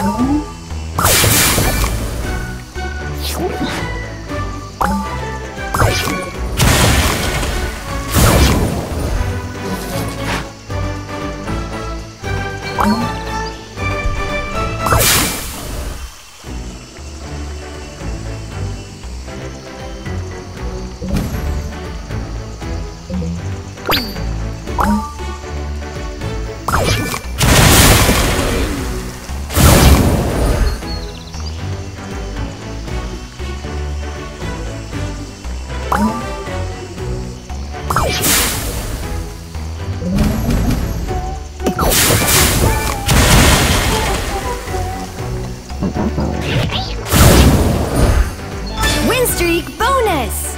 Oh. Win streak bonus!